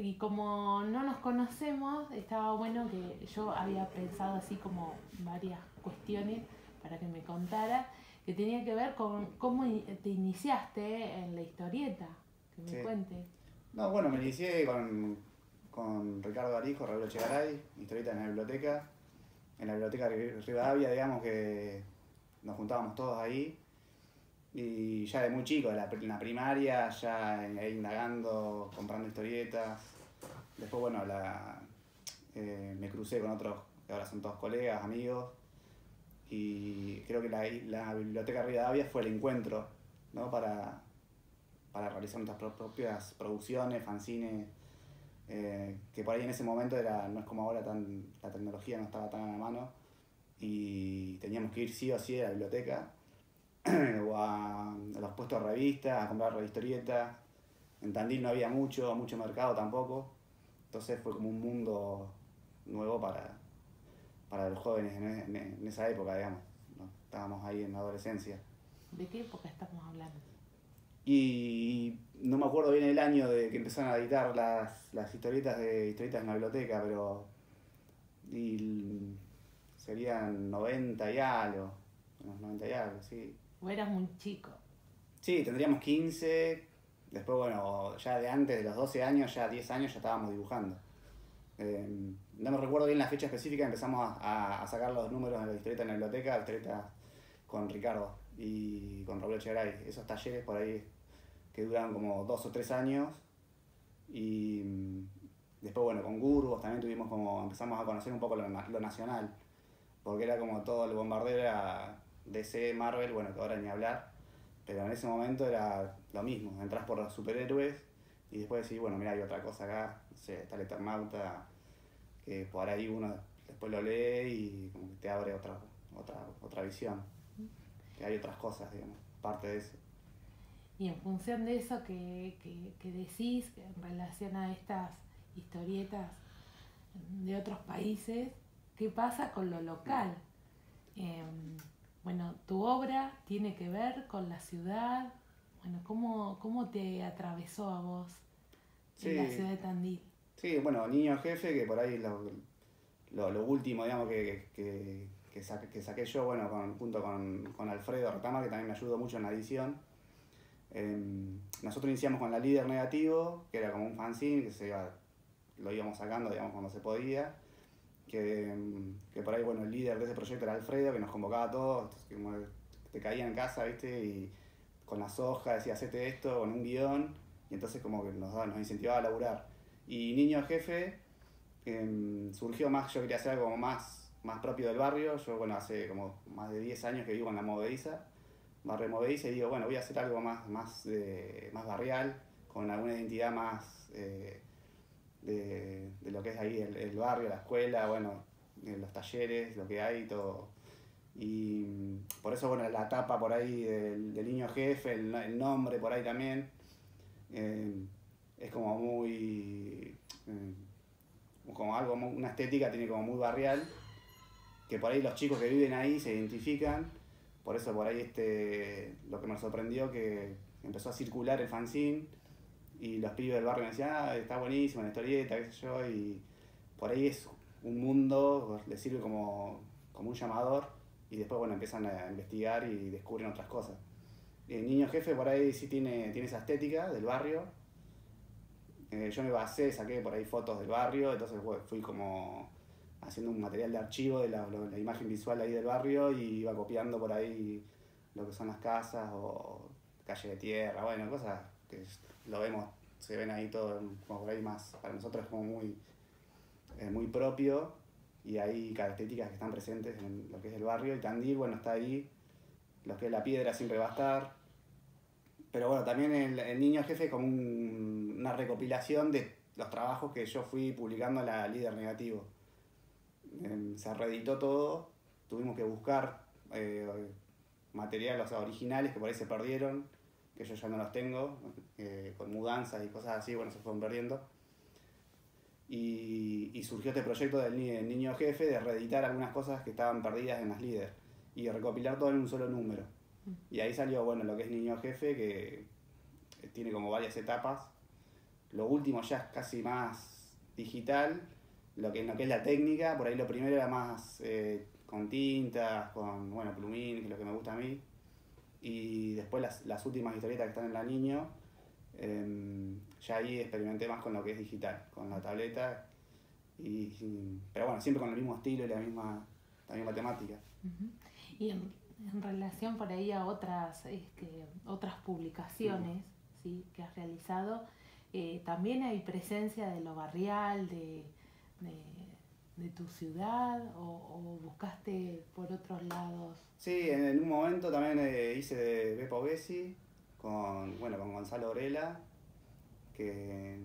y como no nos conocemos, estaba bueno que yo había pensado así como varias cuestiones para que me contara, que tenía que ver con cómo te iniciaste en la historieta, que me cuente. No, bueno, me inicié con, con Ricardo Arijo, Raúl Echegaray, historieta en la biblioteca, en la biblioteca de Rivadavia, digamos que nos juntábamos todos ahí y ya de muy chico, en la, primaria, ya ahí indagando, comprando historietas. Después, bueno, la, eh, me crucé con otros que ahora son todos colegas, amigos. Y creo que la, la Biblioteca Rivadavia fue el encuentro ¿no? para, para realizar nuestras propias producciones, fanzines. Eh, que por ahí en ese momento era, no es como ahora, tan, la tecnología no estaba tan a la mano y teníamos que ir sí o sí a la biblioteca o a, los puestos de revistas, a comprar historietas. En Tandil no había mucho, mucho mercado tampoco. Entonces fue como un mundo nuevo para, para los jóvenes en, esa época, digamos. Estábamos ahí en la adolescencia. ¿De qué época estamos hablando? Y no me acuerdo bien el año de que empezaron a editar las, las historietas de historietas en la biblioteca, pero y serían 90 y algo, unos 90 y algo, sí. ¿O eras muy chico? Sí, tendríamos 15. Después, bueno, ya de antes de los 12 años, ya 10 años, ya estábamos dibujando. Eh, no me recuerdo bien la fecha específica, empezamos a, sacar los números de la historieta en la biblioteca, historieta con Ricardo y con Raúl Echegaray. Esos talleres por ahí que duran como dos o tres años. Y mm, después, bueno, con Gurgos también tuvimos como, empezamos a conocer un poco lo, lo nacional, porque era como todo el bombardeo era DC, Marvel, bueno, que ahora ni hablar, pero en ese momento era lo mismo, entras por los superhéroes y después decís, bueno, mira, hay otra cosa acá, no sé, está el Eternauta, que por ahí uno después lo lee y como que te abre otra, otra, otra visión, que hay otras cosas, digamos, parte de eso. Y en función de eso que, que, decís en relación a estas historietas de otros países, ¿qué pasa con lo local? Em, bueno, tu obra tiene que ver con la ciudad. Bueno, ¿cómo, cómo te atravesó a vos en la ciudad de Tandil? Sí, bueno, Niño Jefe, que por ahí lo, lo, último, digamos, que, que, que, saqué, yo, bueno, con, junto con, con Alfredo Retama, que también me ayudó mucho en la edición. Em, nosotros iniciamos con la líder negativo, que era como un fanzine, que se iba, lo íbamos sacando, digamos, cuando se podía que, por ahí, bueno, el líder de ese proyecto era Alfredo, que nos convocaba a todos, que te caía en casa, ¿viste? Y con las hojas decía, hacete esto, con un guion, y entonces como que nos, nos incentivaba a laburar. Y Niño Jefe em, surgió más, yo quería hacer algo más, más propio del barrio, yo, bueno, hace como más de 10 años que vivo en la Movediza, barrio Movediza, y digo, bueno, voy a hacer algo más, más, de, más barrial, con alguna identidad más... Eh, de, lo que es ahí el, barrio, la escuela, bueno, los talleres, lo que hay, todo. Y mm, por eso, bueno, la tapa por ahí del, niño jefe, el, nombre por ahí también, eh, es como muy, eh, como algo, una estética tiene como muy barrial, que por ahí los chicos que viven ahí se identifican, por eso por ahí este, lo que me sorprendió que empezó a circular el fanzine, y los pibes del barrio me decían, ah, está buenísimo la historieta, qué sé yo, y por ahí es un mundo, les sirve como, un llamador, y después, bueno, empiezan a investigar y descubren otras cosas. El niño jefe por ahí sí tiene, tiene esa estética del barrio. Eh, yo me basé, saqué por ahí fotos del barrio, entonces fui como haciendo un material de archivo de la, la, imagen visual ahí del barrio y iba copiando por ahí lo que son las casas o calle de tierra, bueno, cosas que lo vemos, se ven ahí todo como por ahí más, para nosotros es como muy, eh, muy propio y hay características que están presentes en lo que es el barrio y Tandil, bueno, está ahí, lo que es la piedra siempre va a estar, pero bueno, también el, niño jefe es como una recopilación de los trabajos que yo fui publicando en la líder negativo. Em, se reeditó todo, tuvimos que buscar eh, materiales originales que por ahí se perdieron que yo ya no los tengo, eh, con mudanzas y cosas así, bueno, se fueron perdiendo. Y, surgió este proyecto del niño jefe de reeditar algunas cosas que estaban perdidas en las líderes y recopilar todo en un solo número. Y ahí salió, bueno, lo que es niño jefe, que tiene como varias etapas. lo último ya es casi más digital, lo que, lo que es la técnica, por ahí lo primero era más eh, con tintas, con, bueno, plumín, que es lo que me gusta a mí, y después las, las últimas historietas que están en la niño, em, ya ahí experimenté más con lo que es digital, con la tableta, y, pero bueno, siempre con el mismo estilo y la misma, la misma temática. Y en, relación por ahí a otras, este, otras publicaciones ¿sí? que has realizado, eh, también hay presencia de lo barrial, de, tu ciudad, o, buscaste por otros lados? Sí, en, un momento también eh, hice de Beppo Bessi con, bueno, con Gonzalo Orela, que,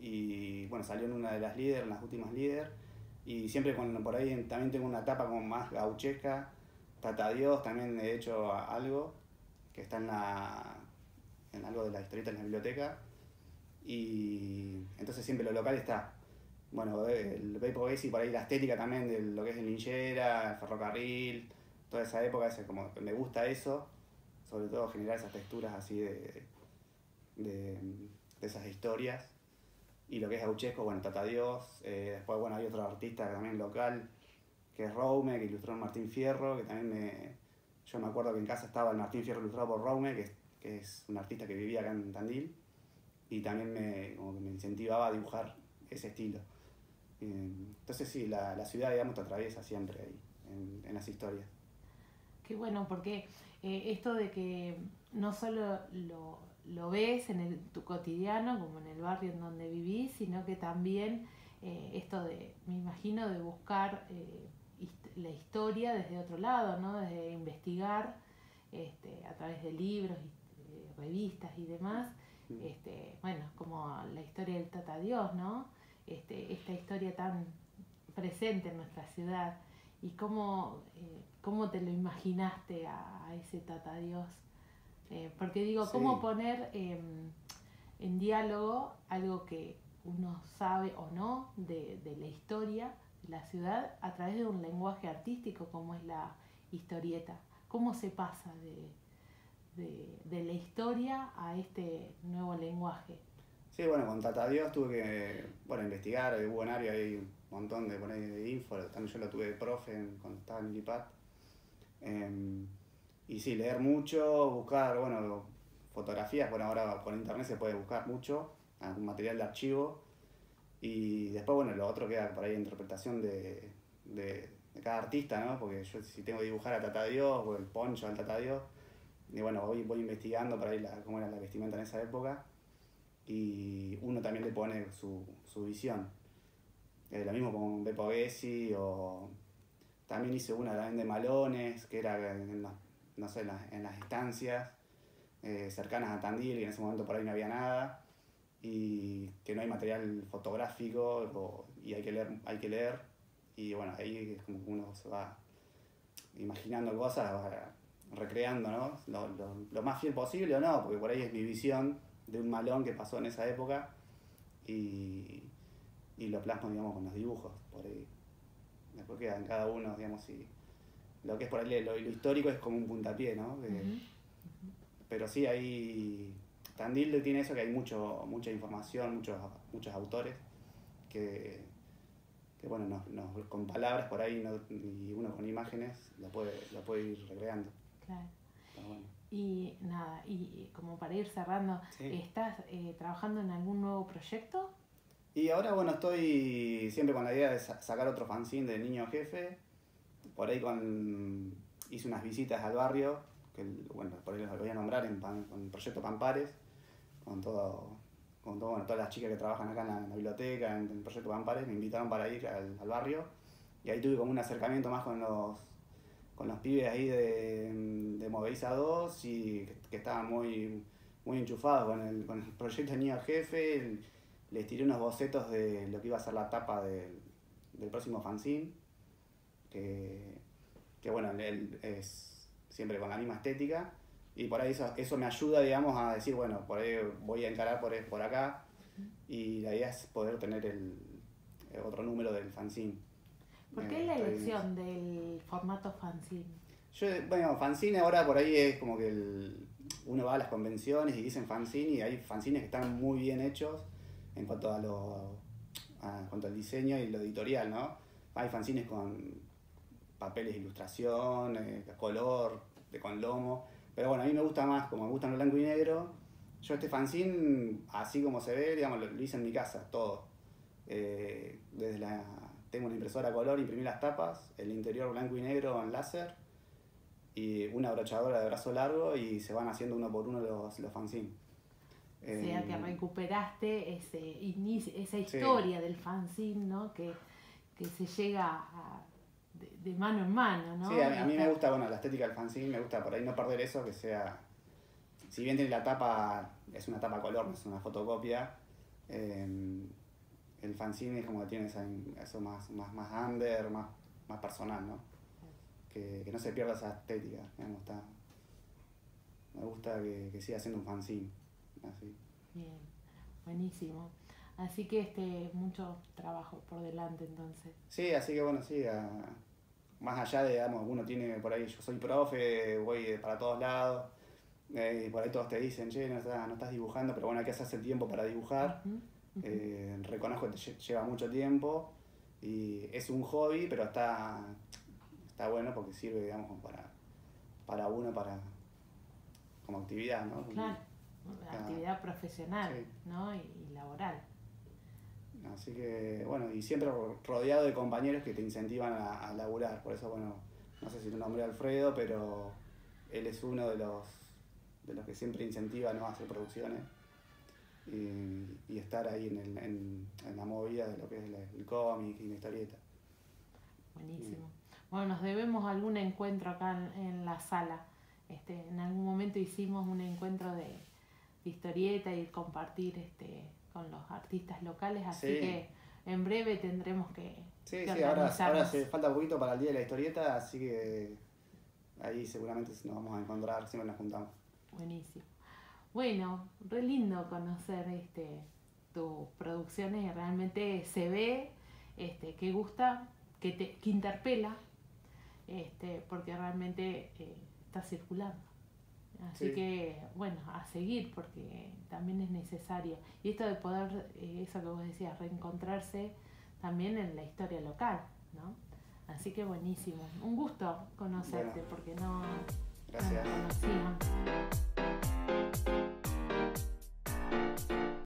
y bueno, salió en una de las líderes, en las últimas líderes, y siempre por ahí también tengo una etapa como más gauchesca, Tata Dios, también he hecho algo, que está en la en algo de la historieta en la biblioteca, y entonces siempre lo local está. Bueno, el Vapo y por ahí la estética también de lo que es el linchera, el ferrocarril, toda esa época, ese, como me gusta eso, sobre todo generar esas texturas así de, de, esas historias. Y lo que es Auchesco, bueno, Tata Dios, eh, después bueno, hay otro artista también local, que es Raume, que ilustró Martín Fierro, que también me, yo me acuerdo que en casa estaba el Martín Fierro ilustrado por Raume, que, es un artista que vivía acá en Tandil y también me, me incentivaba a dibujar ese estilo. Eh, entonces sí, la, la, ciudad, digamos, te atraviesa siempre ahí, en, en las historias. Qué bueno, porque eh, esto de que no solo lo, lo ves en el, tu cotidiano, como en el barrio en donde vivís, sino que también eh, esto de, me imagino, de buscar la historia desde otro lado, ¿no? Desde investigar este, a través de libros, revistas y demás este, bueno, como la historia del Tata Dios, ¿no? Este, esta historia tan presente en nuestra ciudad y cómo, eh, cómo te lo imaginaste a, ese Tata Dios. Eh, porque digo, cómo poner en diálogo algo que uno sabe o no de, de la historia de la ciudad a través de un lenguaje artístico como es la historieta. ¿Cómo se pasa de, de, la historia a este nuevo lenguaje. Sí, bueno, con Tata Dios tuve que bueno, investigar, hubo en área hay un montón de, de info, también yo lo tuve de profe cuando estaba en IPAT. Em, y sí, leer mucho, buscar, bueno, fotografías, bueno, ahora por internet se puede buscar mucho, algún material de archivo. Y después, bueno, lo otro queda por ahí interpretación de, de, cada artista, ¿no? Porque yo si tengo que dibujar a Tata Dios o el poncho al Tata Dios, y bueno, voy, voy investigando para ahí cómo era la vestimenta en esa época y uno también le pone su, su visión. Eh, lo mismo con Beppo Gessi o también hice una también de Malones, que era en, no sé, en, las, estancias eh, cercanas a Tandil y en ese momento por ahí no había nada y que no hay material fotográfico y hay que leer, hay que leer y bueno, ahí es como uno se va imaginando cosas, recreando ¿no? lo, lo, lo, más fiel posible o no, porque por ahí es mi visión de un malón que pasó en esa época y, y lo plasmo digamos, con los dibujos. Por ahí. Después queda en cada uno, digamos, y lo que es por ahí, lo, lo histórico es como un puntapié, ¿no? Pero sí, ahí Tandil tiene eso que hay mucho, mucha información, muchos, muchos autores que, que bueno, no, con palabras por ahí y uno con imágenes lo puede, lo puede ir recreando. Y nada, y como para ir cerrando, ¿estás eh, trabajando en algún nuevo proyecto? Y ahora, bueno, estoy siempre con la idea de sacar otro fanzine de Niño Jefe. Por ahí con, hice unas visitas al barrio, que bueno, por ahí los voy a nombrar en, con el proyecto Pampares, con todo, con todo, bueno, todas las chicas que trabajan acá en la, biblioteca, en, el proyecto Pampares, me invitaron para ir al, al barrio. Y ahí tuve como un acercamiento más con los con los pibes ahí de, de Moveiza 2 y que, estaban muy, muy enchufados con el, con el proyecto Niño Jefe. Les tiré unos bocetos de lo que iba a ser la tapa del, del próximo fanzine, que, que bueno, él es siempre con la misma estética. Y por ahí eso, eso me ayuda, digamos, a decir, bueno, por ahí voy a encarar por, por acá. Y la idea es poder tener el, otro número del fanzine. ¿Por qué la elección del formato fanzine? Yo, bueno, fanzine ahora por ahí es como que el, uno va a las convenciones y dicen fanzine y hay fanzines que están muy bien hechos en cuanto a lo en cuanto al diseño y lo editorial, ¿no? Hay fanzines con papeles de ilustración, eh, color, de con lomo, pero bueno, a mí me gusta más, como me gustan el blanco y negro, yo este fanzine, así como se ve, digamos, lo, hice en mi casa, todo. Eh, desde la, tengo una impresora a color, imprimí las tapas, el interior blanco y negro en láser, y una brochadora de brazo largo y se van haciendo uno por uno los, los fanzines. O sea, que eh, recuperaste ese inicio, esa historia del fanzine, ¿no? Que, que se llega de, mano en mano, ¿no? Sí, a, mí me gusta, bueno, la estética del fanzine, me gusta por ahí no perder eso, que sea, si bien tiene la tapa, es una tapa color, no es una fotocopia, eh, el fanzine es como que tiene eso más, más, más under, más, más personal, ¿no? Que, que no se pierda esa estética, digamos, está, me gusta que, que siga siendo un fanzine. Así. Bien, buenísimo. Así que este mucho trabajo por delante entonces. Sí, así que bueno, sí, más allá de, digamos, uno tiene por ahí, yo soy profe, voy para todos lados, eh, y por ahí todos te dicen, che, no, no, estás dibujando, pero bueno, hay que hacerse el tiempo para dibujar. Eh, reconozco que lleva mucho tiempo y es un hobby, pero está, está bueno porque sirve, digamos, para, para uno, para como actividad, ¿no? Claro actividad profesional ¿no? y, laboral. Así que, bueno, y siempre rodeado de compañeros que te incentivan a, laburar. Por eso, bueno, no sé si tu nombre Alfredo, pero él es uno de los, de los que siempre incentiva ¿no? a hacer producciones y, estar ahí en, el, en, la movida de lo que es el, cómic y la historieta. Buenísimo. Bueno, nos debemos algún encuentro acá en, la sala. Este, en algún momento hicimos un encuentro de, historieta y compartir este, con los artistas locales, así que en breve tendremos que... Sí, sí, ahora, ahora se falta un poquito para el día de la historieta, así que ahí seguramente nos vamos a encontrar, siempre nos juntamos. Buenísimo. Bueno, re lindo conocer este, tus producciones y realmente se ve este, que gusta, que, te, que interpela, este, porque realmente eh, está circulando. Así que, bueno, a seguir porque también es necesario. Y esto de poder, eh, eso que vos decías, reencontrarse también en la historia local, ¿no? Así que buenísimo. Un gusto conocerte porque no, Gracias. no.